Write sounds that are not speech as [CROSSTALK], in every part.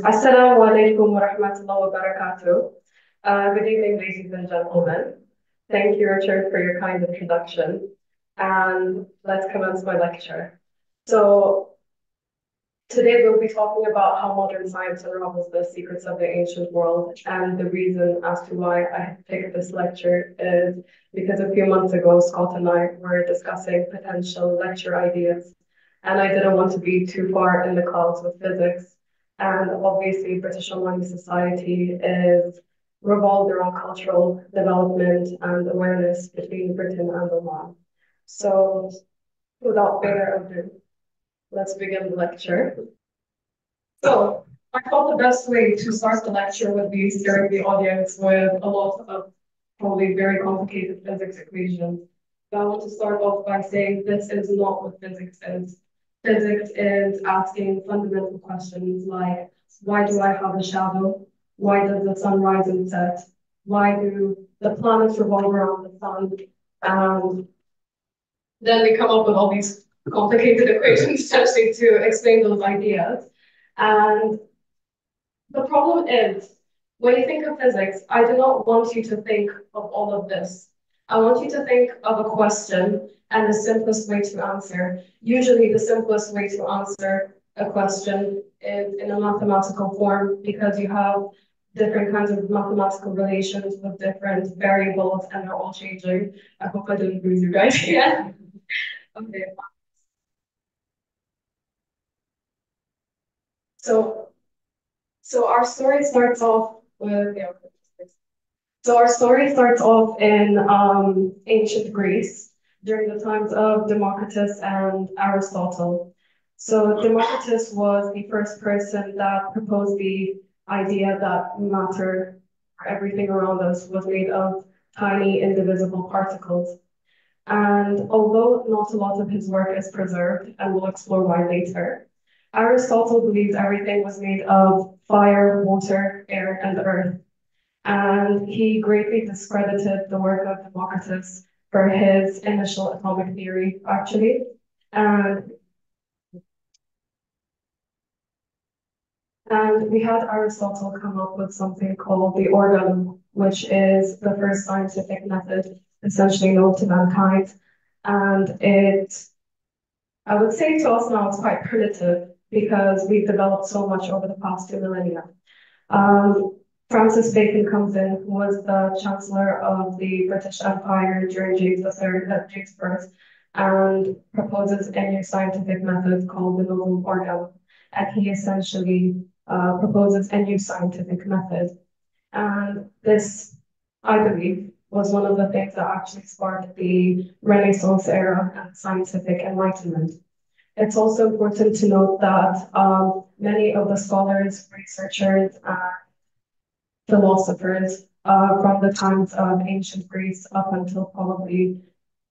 Assalamu alaikum wa rahmatullahi wa barakatuh. Uh, good evening, ladies and gentlemen. Thank you, Richard, for your kind introduction. And let's commence my lecture. So, today we'll be talking about how modern science unravels the secrets of the ancient world. And the reason as to why I picked this lecture is because a few months ago, Scott and I were discussing potential lecture ideas. And I didn't want to be too far in the clouds with physics. And obviously, British Omani Society is revolved around cultural development and awareness between Britain and Oman. So without further ado, let's begin the lecture. So I thought the best way to start the lecture would be scaring the audience with a lot of probably very complicated physics equations. But I want to start off by saying this is not what physics is. Physics is asking fundamental questions like, why do I have a shadow? Why does the sun rise and set? Why do the planets revolve around the sun? And then we come up with all these complicated [LAUGHS] equations essentially to explain those ideas. And the problem is, when you think of physics, I do not want you to think of all of this. I want you to think of a question and the simplest way to answer. Usually the simplest way to answer a question is in a mathematical form because you have different kinds of mathematical relations with different variables and they're all changing. I hope I didn't lose you guys [LAUGHS] yet. okay. So, so our story starts off with, yeah, so our story starts off in um, ancient Greece during the times of Democritus and Aristotle. So Democritus was the first person that proposed the idea that matter, everything around us, was made of tiny indivisible particles. And although not a lot of his work is preserved, and we'll explore why later, Aristotle believed everything was made of fire, water, air, and earth. And he greatly discredited the work of Democritus for his initial atomic theory, actually. And And we had Aristotle come up with something called the Organon, which is the first scientific method essentially known to mankind. And it, I would say to us now, it's quite primitive because we've developed so much over the past two millennia. Um, Francis Bacon comes in, who was the Chancellor of the British Empire during James III, at James birth, and proposes a new scientific method called the novum organum. And he essentially uh, proposes a new scientific method. And this, I believe, was one of the things that actually sparked the Renaissance era and scientific enlightenment. It's also important to note that um, many of the scholars, researchers, and philosophers uh, from the times of ancient Greece up until probably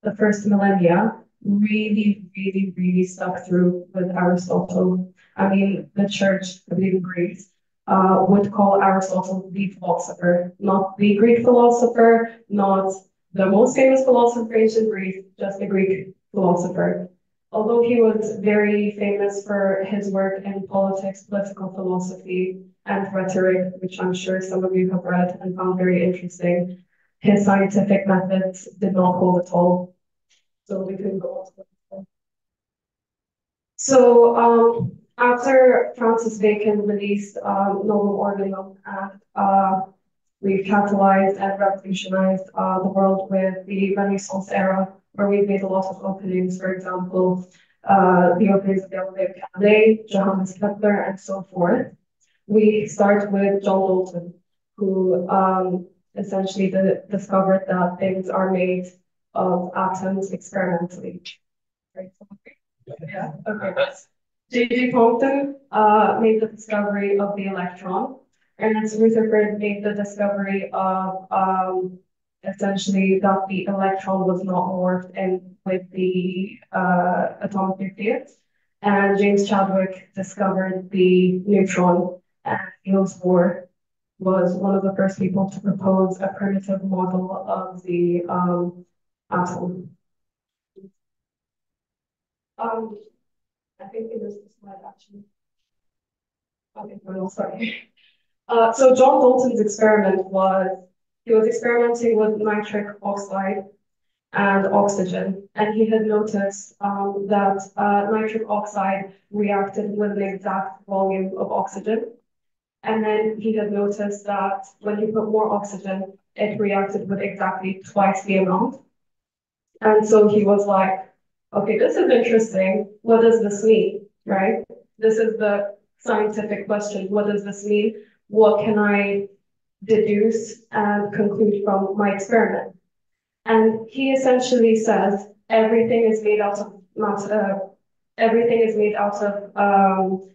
the first millennia really, really, really stuck through with Aristotle I mean, the church, in Greece, uh, would call Aristotle the philosopher, not the Greek philosopher, not the most famous philosopher in ancient Greece, just the Greek philosopher. Although he was very famous for his work in politics, political philosophy, and rhetoric, which I'm sure some of you have read and found very interesting, his scientific methods did not hold at all. So we couldn't go on to So um, after Francis Bacon released um, Novum Organum and uh, we've catalyzed and revolutionized uh, the world with the Renaissance era, where we've made a lot of openings, for example, uh, the openings of Galileo Galilei, Johannes Kepler, and so forth. We start with John Dalton, who um, essentially the, discovered that things are made of atoms experimentally. Right? Yeah, okay. J.J. Thomson uh, made the discovery of the electron. Ernest Rutherford made the discovery of um, essentially that the electron was not morphed in with the uh, atomic nucleus. And James Chadwick discovered the neutron, Niels Bohr was one of the first people to propose a primitive model of the um, atom. Um, I think it was the slide actually. Okay, no, sorry. [LAUGHS] Uh, so John Dalton's experiment was, he was experimenting with nitric oxide and oxygen. And he had noticed um, that uh, nitric oxide reacted with an exact volume of oxygen. And then he had noticed that when he put more oxygen, it reacted with exactly twice the amount. And so he was like, okay, this is interesting. What does this mean, right? This is the scientific question. What does this mean? What can I deduce and conclude from my experiment? And he essentially says everything is made out of matter, everything is made out of um,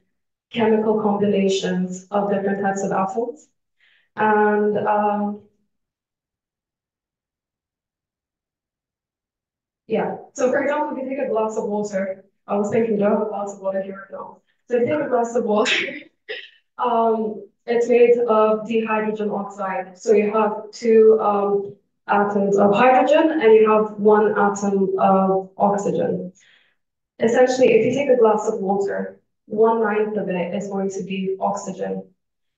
chemical combinations of different types of atoms. And um, yeah, so for example, if you take a glass of water, I was thinking, do I have a glass of water here? No. So if you take a glass of water, [LAUGHS] um, it's made of dihydrogen oxide. So you have two um, atoms of hydrogen and you have one atom of oxygen. Essentially, if you take a glass of water, one ninth of it is going to be oxygen.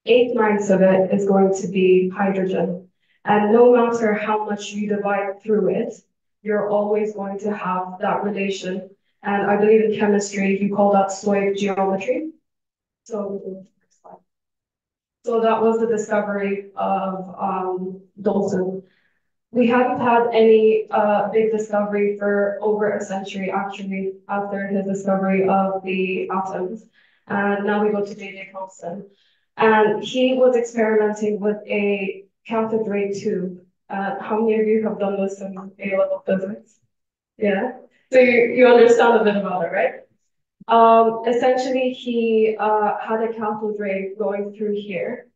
Eight ninths of it is going to be hydrogen. And no matter how much you divide through it, you're always going to have that relation. And I believe in chemistry, you call that stoichiometry. So, so that was the discovery of um, Dalton. We haven't had any uh, big discovery for over a century, actually, after his discovery of the atoms. And now we go to J.J. Thomson. And he was experimenting with a cathode ray tube. Uh, how many of you have done this in A-level physics? Yeah? So you, you understand a bit about it, right? Um, essentially, he uh, had a cathode ray going through here,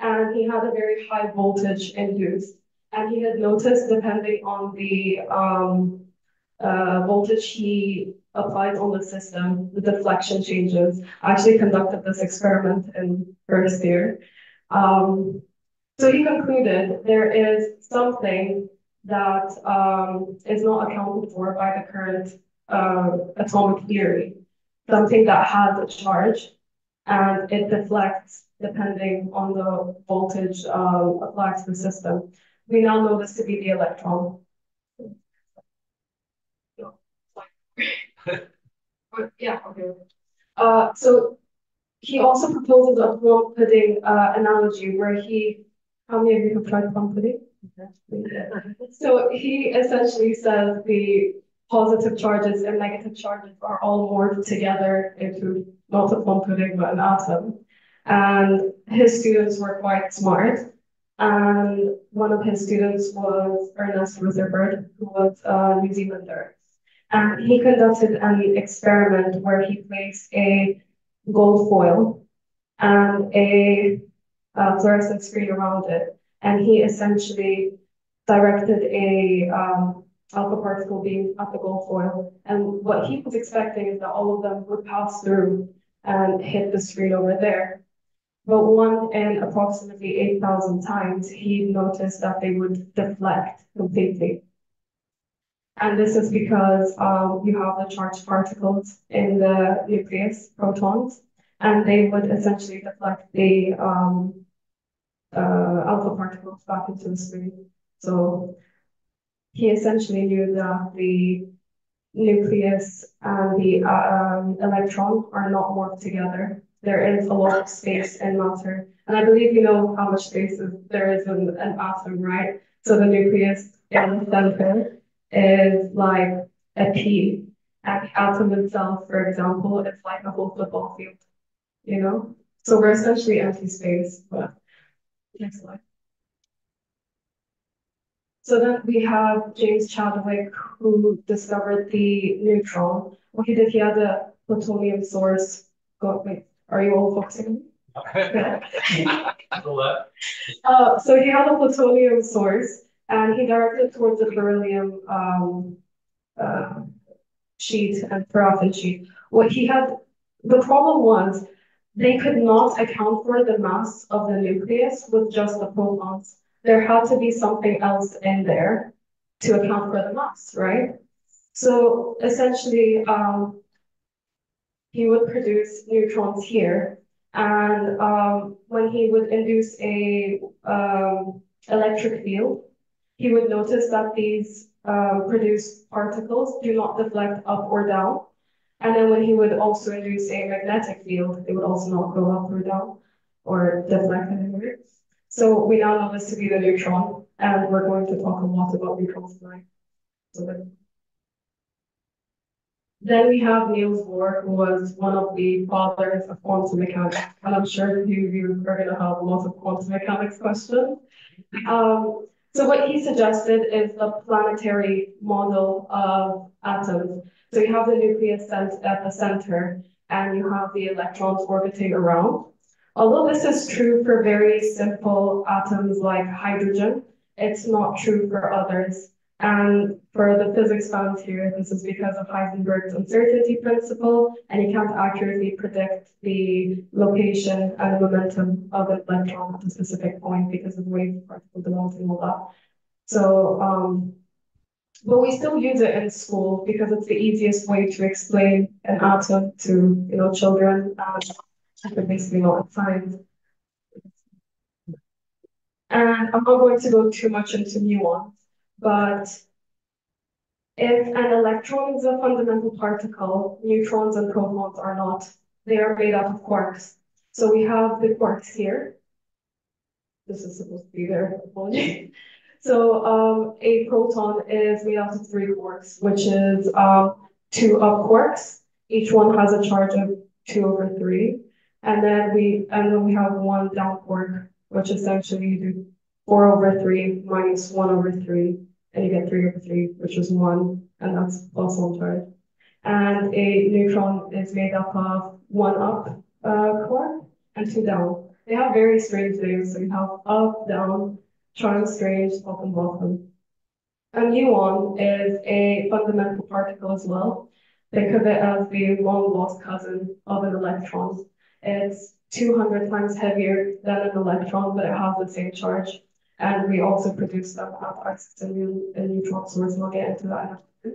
and he had a very high voltage induced. And he had noticed, depending on the um, uh, voltage he applied on the system, the deflection changes. I actually conducted this experiment in first year. Um, so he concluded there is something that um, is not accounted for by the current uh, atomic theory, something that has a charge and it deflects depending on the voltage um, applied to the system. We now know this to be the electron. [LAUGHS] yeah, okay. Uh, so he also proposes a plum pudding uh, analogy where he, how many of you have tried plum pudding? [LAUGHS] so he essentially says the positive charges and negative charges are all morphed together into not a plum pudding but an atom. And his students were quite smart and one of his students was Ernest Rutherford, who was a New Zealander. And he conducted an experiment where he placed a gold foil and a, fluorescent screen around it. And he essentially directed a um, alpha particle beam at the gold foil. And what he was expecting is that all of them would pass through and hit the screen over there. But one in approximately 8,000 times, he noticed that they would deflect completely. And this is because um, you have the charged particles in the nucleus, protons, and they would essentially deflect the um, uh, alpha particles back into the screen. So he essentially knew that the nucleus and the uh, um, electron are not morphed together there is a lot of space in matter. And I believe you know how much space is, there is in an atom, right? So the nucleus in the center is like a pea. And the atom itself, for example, it's like a whole football field, you know? So we're essentially empty space, but next slide. So then we have James Chadwick, who discovered the neutron. What he did, he had a plutonium source. Go, wait, are you all focusing? [LAUGHS] uh, so he had a plutonium source and he directed towards the beryllium um, uh, sheet and paraffin sheet. What he had, the problem was they could not account for the mass of the nucleus with just the protons. There had to be something else in there to account for the mass, right? So essentially, um, he would produce neutrons here. And um, when he would induce a um, electric field, he would notice that these um, produced particles do not deflect up or down. And then when he would also induce a magnetic field, it would also not go up or down or deflect anywhere. So we now know this to be the neutron, and we're going to talk a lot about neutrons tonight. So then we have Niels Bohr, who was one of the fathers of quantum mechanics, and I'm sure a few of you are going to have lots of quantum mechanics questions. Um, so what he suggested is the planetary model of atoms. So you have the nucleus at the center, and you have the electrons orbiting around. Although this is true for very simple atoms like hydrogen, it's not true for others. And for the physics fans here, this is because of Heisenberg's uncertainty principle, and you can't accurately predict the location and momentum of an electron at a specific point because of wave particle and all that. So, um, but we still use it in school because it's the easiest way to explain an atom to, you know, children and basically not science. And I'm not going to go too much into nuance but if an electron is a fundamental particle, neutrons and protons are not. They are made up of quarks. So we have the quarks here. This is supposed to be there. [LAUGHS] So um, a proton is made up of three quarks, which is um, two up quarks. Each one has a charge of two over three. And then we and then we have one down quark, which essentially you do four over three minus one over three and you get three over three, which is one, and that's also charge. And a neutron is made up of one up uh, quark and two down. They have very strange names, so you have up, down, charm strange, top and bottom. A muon is a fundamental particle as well. Think of it as the long lost cousin of an electron. It's 200 times heavier than an electron, but it has the same charge. And we also produce them at access to new, a neutron source, and I'll get into that in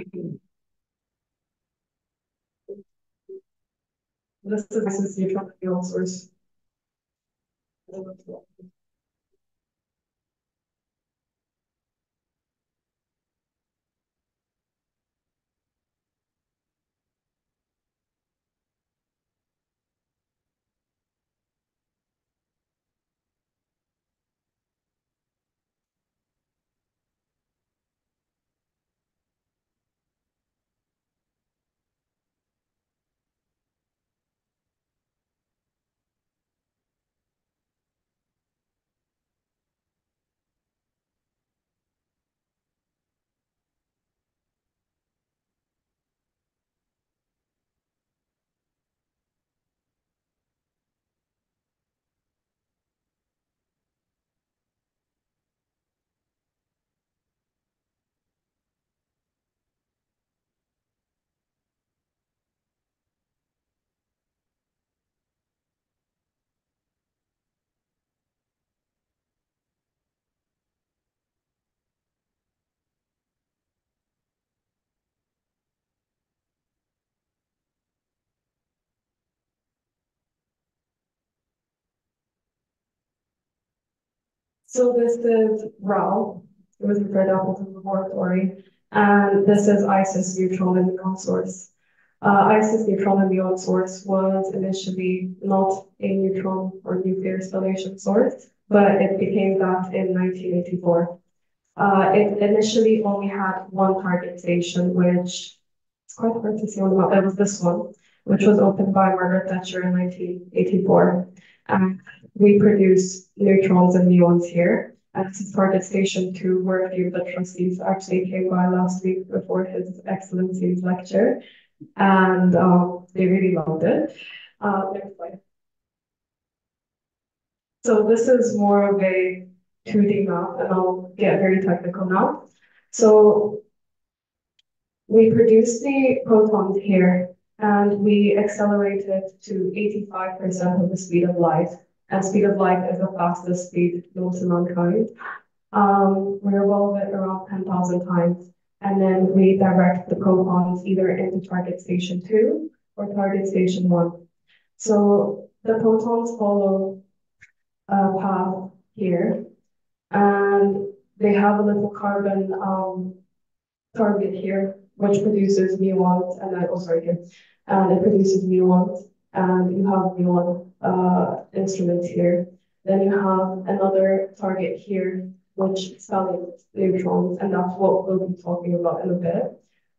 a minute. This is access neutron field source. So this is RAL, it was Rutherford Appleton Laboratory, and this is ISIS neutron and muon source. Uh, ISIS neutron and muon source was initially not a neutron or nuclear spallation source, but it became that in 1984. Uh, it initially only had one target station, which it's quite hard to see on the map. It was this one, which was opened by Margaret Thatcher in 1984. And we produce neutrons and muons here. And this is target station two, where a few of the trustees actually came by last week before His Excellency's lecture. And um, they really loved it. Uh, next slide. So this is more of a 2D map, and I'll get very technical now. So we produce the protons here, and we accelerate it to 85% of the speed of light and speed of light is the fastest speed known to mankind. Um, we revolve it around 10,000 times, and then we direct the protons either into target station two or target station one. So the protons follow a path here, and they have a little carbon um, target here, which produces muons, and then, oh, sorry, here, and it produces muons, and you have muon uh, instruments here. Then you have another target here, which spelling neutrons, and that's what we'll be talking about in a bit.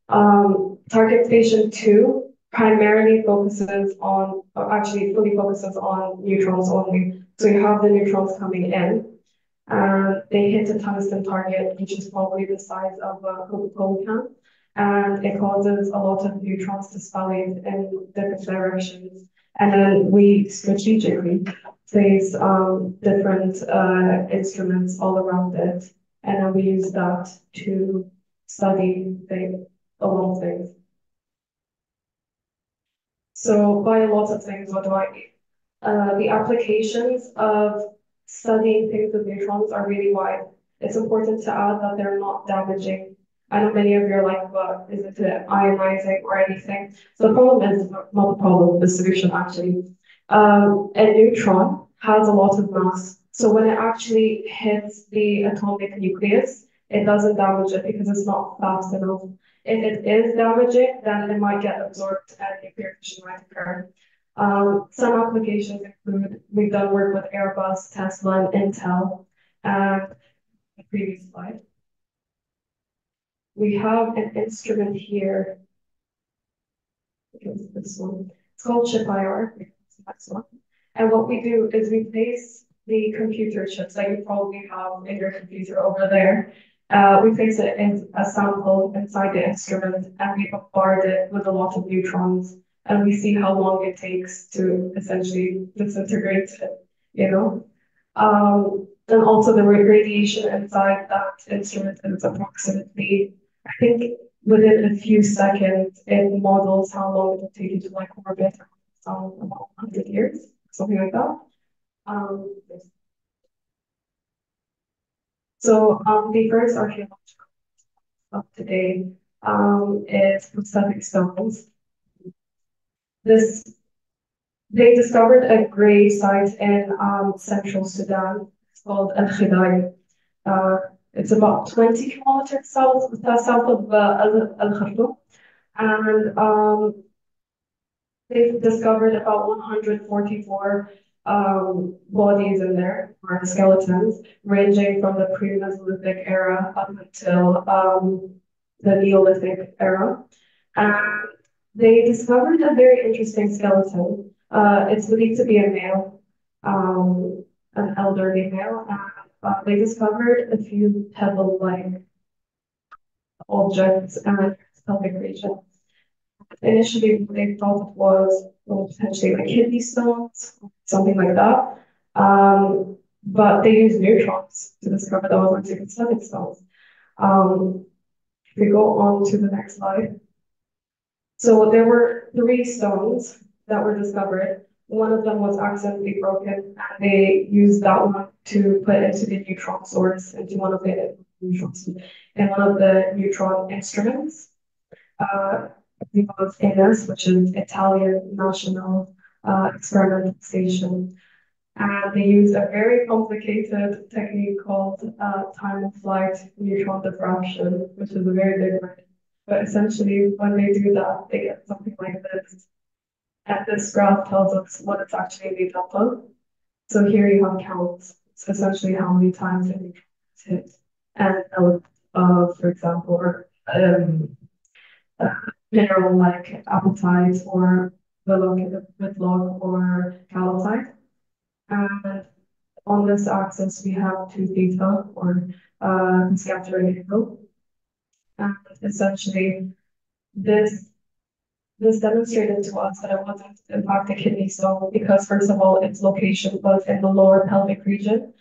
Um, target station two primarily focuses on, or actually fully focuses on neutrons only. So you have the neutrons coming in, and they hit a tungsten target, which is probably the size of a Coca-Cola can, and it causes a lot of neutrons to spallate in different directions. And then we strategically place um, different uh, instruments all around it, and then we use that to study the, a lot of things. So by a lot of things, what do I mean? Uh, the applications of studying things with neutrons are really wide. It's important to add that they're not damaging. I know many of you are like, Is it ionizing or anything? So the problem is not the problem, the solution actually. Um, a neutron has a lot of mass. So when it actually hits the atomic nucleus, it doesn't damage it because it's not fast enough. If it is damaging, then it might get absorbed and nuclear fission might occur. Um, some applications include, we've done work with Airbus, Tesla, and Intel, and the previous slide. We have an instrument here, this one, it's called one. And what we do is we place the computer chips that you probably have in your computer over there. Uh, we place it in a sample inside the instrument and we bombard it with a lot of neutrons and we see how long it takes to essentially disintegrate it, you know. Um, and also the radiation inside that instrument is approximately, I think within a few seconds, it models how long it will take you to like orbit um, about 100 years, something like that. Um, so um, the first archaeological of today um, is prostatic stones. This they discovered a grave site in um, central Sudan. Called Al Khiday. Uh, it's about 20 kilometers south, south of uh, Al Khartoum. And um, they've discovered about 144 um, bodies in there, or skeletons, ranging from the pre-Mesolithic era up until um, the Neolithic era. And they discovered a very interesting skeleton. Uh, it's believed to be a male, um, an elderly male. Uh, they discovered a few pebble-like objects and pelvic region. Initially, they thought it was well, potentially like kidney stones, something like that. Um, but they used neutrons to discover those antipathetic stones. Um, if we go on to the next slide. So there were three stones that were discovered. One of them was accidentally broken, and they used that one to put into the neutron source, into one of the neutrons, in one of the neutron instruments. Uh, it was which is Italian National uh, Experimental Station. And they used a very complicated technique called uh, time of flight neutron diffraction, which is a very big one. But essentially, when they do that, they get something like this. And this graph tells us what it's actually made up of. So here you have counts. It's essentially how many times it hit. And uh, for example, or um, uh, mineral like apatite or the log or calcite. And on this axis, we have two theta or uh, scattering angle. And essentially, this this demonstrated to us that it wasn't fact a kidney stone because first of all, its location was in the lower pelvic region.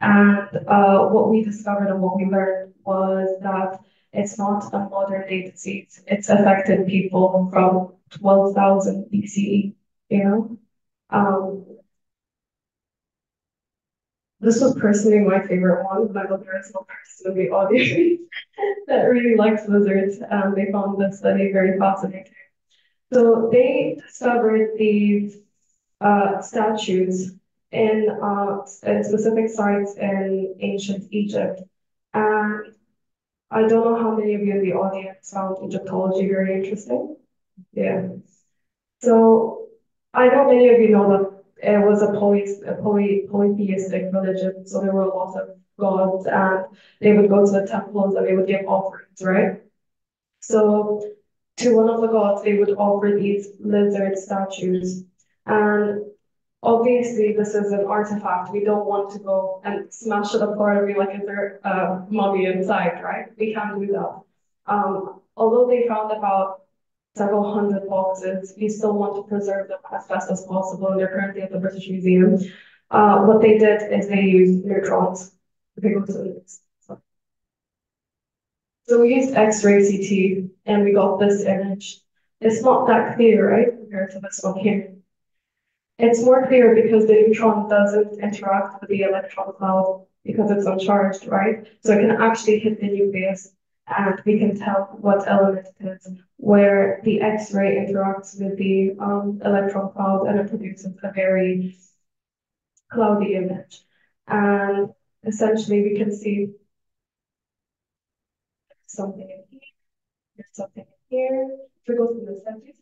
And uh, what we discovered and what we learned was that it's not a modern day disease. It's affected people from 12,000 BCE, you know? Um, this was personally my favorite one, but I know there is one person in the audience that really likes lizards. Um, they found this study very fascinating. So they discovered these uh, statues in, uh, in specific sites in ancient Egypt. And I don't know how many of you in the audience found Egyptology very interesting. Yeah. So I know many of you know that it was a, poly, a poly, polytheistic religion, so there were a lot of gods, and they would go to the temples and they would give offerings, right? So to one of the gods, they would offer these lizard statues. And obviously, this is an artifact. We don't want to go and smash it apart and be like, is there a mummy inside, right? We can't do that. Um, although they found about several hundred boxes, we still want to preserve them as best as possible, and they're currently at the British Museum. Uh, what they did is they used neutrons. So we used X-ray CT and we got this image. It's not that clear, right, compared to this one here. It's more clear because the neutron doesn't interact with the electron cloud because it's uncharged, right? So it can actually hit the nucleus and we can tell what element it is, where the X-ray interacts with the um, electron cloud and it produces a very cloudy image. And essentially we can see something in here, there's something in here. If we go the slide.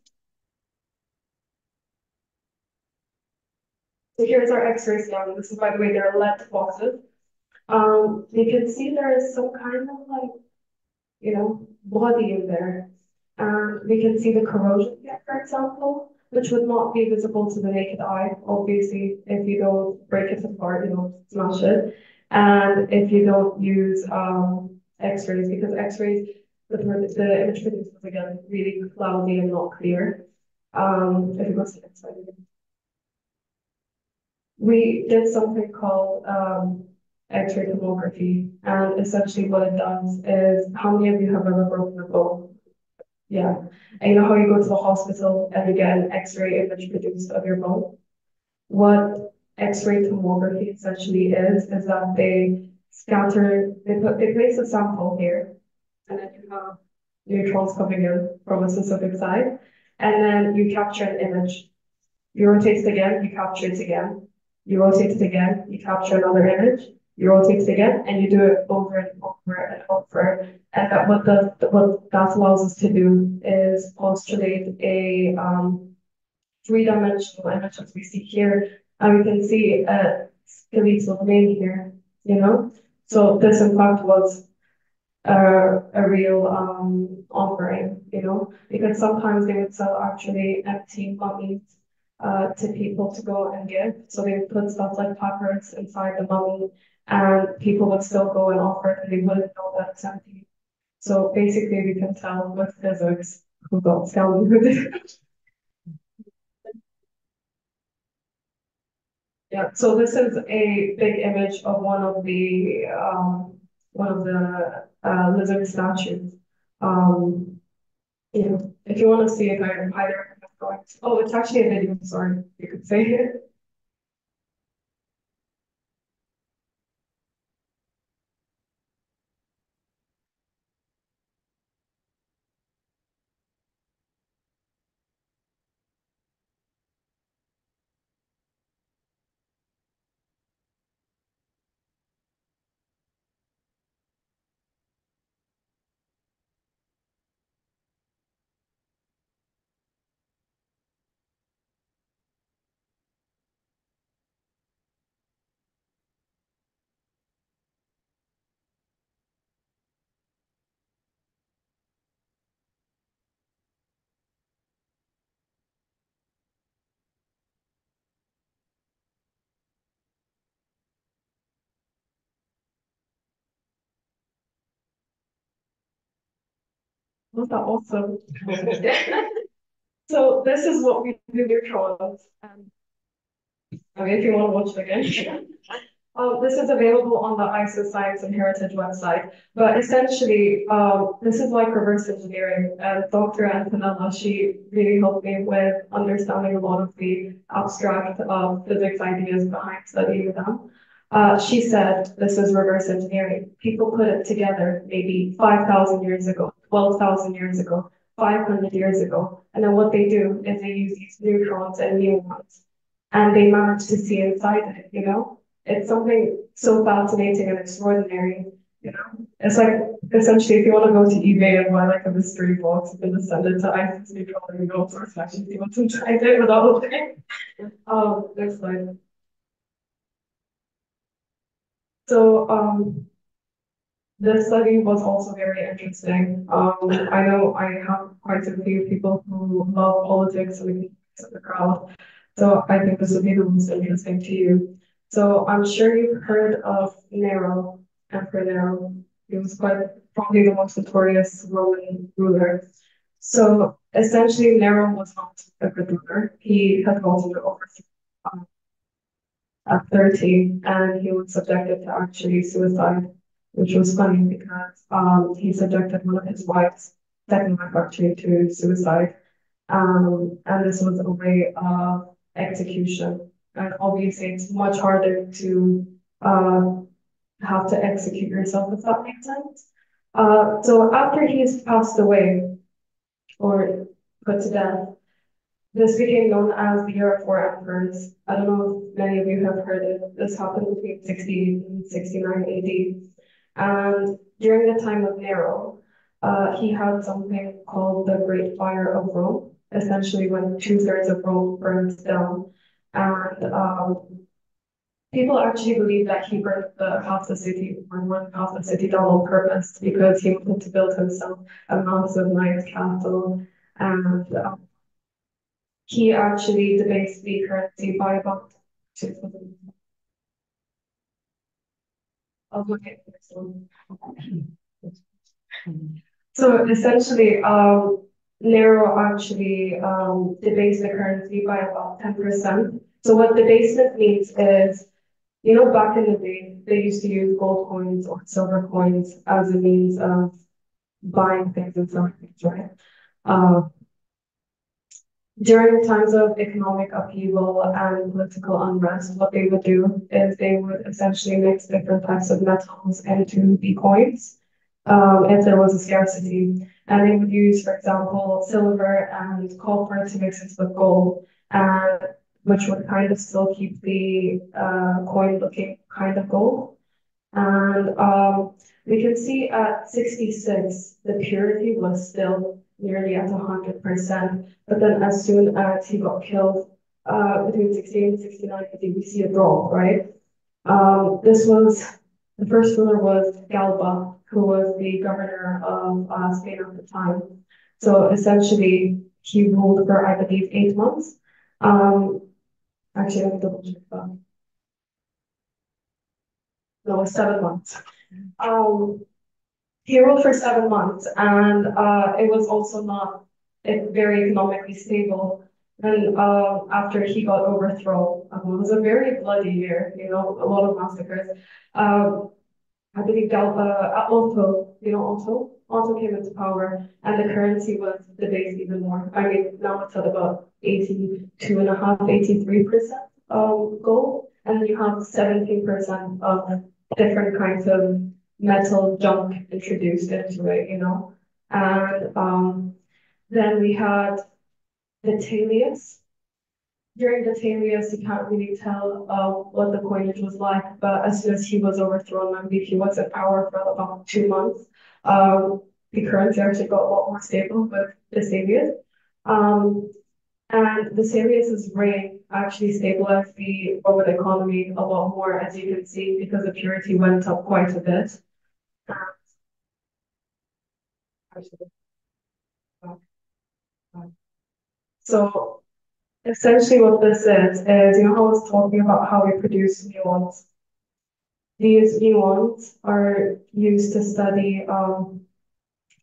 So here's our X-ray scan. This is, by the way, they're lead boxes. Um, you can see there is some kind of like, you know, body in there. And we can see the corrosion here, for example, which would not be visible to the naked eye, obviously, if you don't break it apart, you know, smash it. And if you don't use um, X-rays because X-rays, the, the image produces again really cloudy and not clear. Um, if you go to the next slide again. We did something called um, X-ray tomography, and essentially what it does is, how many of you have ever broken a bone? Yeah, and you know how you go to the hospital and you get an X-ray image produced of your bone? What X-ray tomography essentially is, is that they scatter, they put, they place a sample here, and then you have neutrons coming in from a specific side, and then you capture an image. You rotate it again, you capture it again. You rotate it again, you capture another image. You rotate it again, and you do it over and over and over. And that what the what that allows us to do is postulate a um, three-dimensional image as we see here, and we can see a skeletal vein here. You know, so this in fact was a, a real um, offering, you know, because sometimes they would sell actually empty mummies uh, to people to go and give. So they would put stuff like peppers inside the mummy and people would still go and offer it and they wouldn't know that it's empty. So basically we can tell with physics who got scammed [LAUGHS] with it. Yeah, so this is a big image of one of the um, one of the uh, lizard statues. Um, if you want to see it, I highly recommend going. Oh, it's actually a video. Sorry, you could say it. Was that awesome? so this is what we do with trials. Um, if you want to watch it again. [LAUGHS] Um, this is available on the ISIS Science and Heritage website, but essentially, um, this is like reverse engineering. And Dr. Antonella, she really helped me with understanding a lot of the abstract uh, physics ideas behind studying them. Uh, she said this is reverse engineering. People put it together maybe 5,000 years ago 12,000 years ago, 500 years ago. And then what they do is they use these neutrons and muons and they manage to see inside it, you know? It's something so fascinating and extraordinary, you know? It's like, essentially, if you want to go to eBay and buy like a mystery box, you can just send it to ISIS Neutral and go to actually see what's inside it without opening. Um, next slide. So, um, the study was also very interesting. Um, I know I have quite a few people who love politics and the crowd. So I think this would be the most interesting to you. So I'm sure you've heard of Nero, Emperor Nero. He was quite probably the most notorious Roman ruler. So essentially, Nero was not a good ruler. He had gone to overthrow at 30, and he was subjected to actually suicide, which was funny because um, he subjected one of his wives, second wife actually, to suicide. Um, and this was a way of execution. And obviously, it's much harder to uh, have to execute yourself, if that makes sense. Uh, so after he's passed away or put to death, this became known as the Year of Four Emperors. I don't know if many of you have heard it. This happened between 60 and 69 AD. And during the time of Nero, uh, he had something called the Great Fire of Rome, essentially when two thirds of Rome burned down. And um, people actually believe that he burned the half the city or than half the city down on purpose because he wanted to build himself a massive nice castle. And um, he actually debased the currency by about two thousand. I'll look at this one. So essentially, um, Nero actually um, debased the currency by about 10%. So what debasement means is, you know, back in the day, they used to use gold coins or silver coins as a means of buying things and selling things, right? Uh, during times of economic upheaval and political unrest, what they would do is they would essentially mix different types of metals into the coins um, if there was a scarcity. And they would use, for example, silver and copper to mix it with gold, and which would kind of still keep the uh, coin looking kind of gold. And um, we can see at 66, the purity was still nearly at 100%. But then as soon as he got killed, uh, between 60 and 69, I think we see a drop, right? Um, this was, the first ruler was Galba, who was the governor of uh, Spain at the time. So essentially, he ruled for, I believe, eight months. Um, actually, let me double check that. No, seven months. Um, he ruled for seven months, and uh, it was also not very economically stable. And uh, after he got overthrown, um, it was a very bloody year, you know, a lot of massacres. Um, I believe Gal uh, Otho, you know, Otho, Otho came into power and the currency was debased even more. I mean, now it's at about 82 and a half, 83% um, gold, and you have 17% of different kinds of metal junk introduced into it, you know. And um, then we had the Vitellius, during the Vitellius, you can't really tell uh, what the coinage was like, but as soon as he was overthrown, believe he was in power for about two months. Um, the currency actually got a lot more stable with Vitellius. Um, and Vitellius's reign actually stabilized the Roman economy a lot more, as you can see, because the purity went up quite a bit. So essentially what this is, is you know how I was talking about how we produce muons. These muons are used to study um,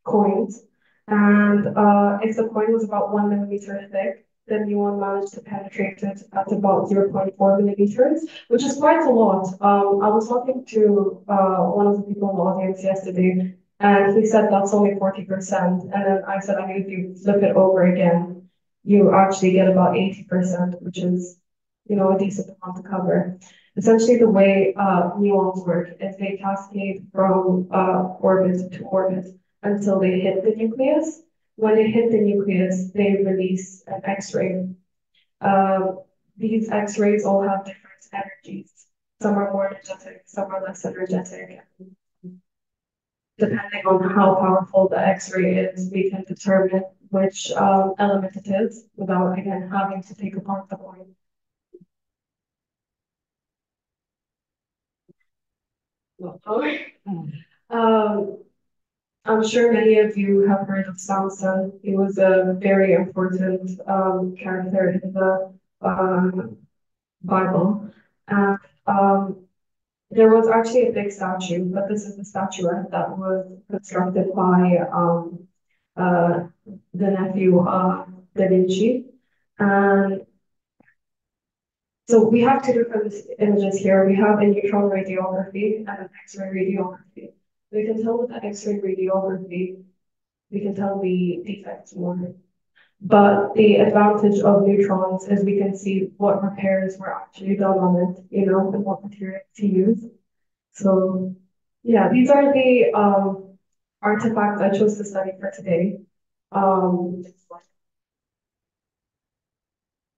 coins. And uh, if the coin was about one millimeter thick, the muon managed to penetrate it at about 0.4 millimeters, which is quite a lot. Um, I was talking to uh, one of the people in the audience yesterday, and he said that's only 40%. And then I said, I need you to flip it over again you actually get about 80%, which is, you know, a decent amount to cover. Essentially, the way uh, muons work is they cascade from uh, orbit to orbit until they hit the nucleus. When they hit the nucleus, they release an X-ray. Uh, these X-rays all have different energies. Some are more energetic, some are less energetic. Depending on how powerful the X-ray is, we can determine which um, element it is without again having to take apart the coin. Um, I'm sure many of you have heard of Samson. He was a very important um, character in the um, Bible. And um, there was actually a big statue, but this is the statuette that was constructed by um, uh, the nephew of Da Vinci. And so we have two different images here. We have a neutron radiography and an X-ray radiography. We can tell with the X-ray radiography, we can tell the defects more. But the advantage of neutrons is we can see what repairs were actually done on it, you know, and what material to use. So yeah, these are the um, artifacts I chose to study for today. Um,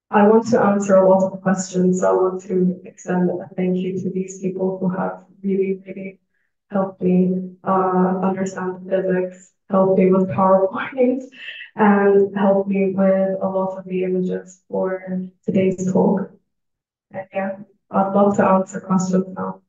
I want to answer a lot of questions. I want to extend a thank you to these people who have really, really helped me uh, understand physics, helped me with PowerPoint, [LAUGHS] and helped me with a lot of the images for today's talk. And yeah, I'd love to answer questions now.